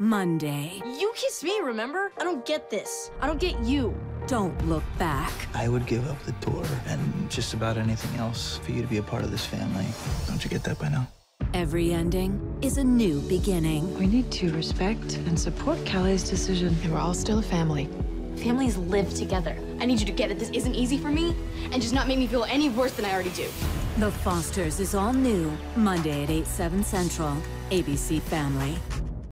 Monday. You kissed me, remember? I don't get this. I don't get you. Don't look back. I would give up the tour and just about anything else for you to be a part of this family. Don't you get that by now? Every ending is a new beginning. We need to respect and support Callie's decision. And we're all still a family. Families live together. I need you to get it. This isn't easy for me, and just not make me feel any worse than I already do. The Fosters is all new, Monday at 8, 7 central. ABC Family.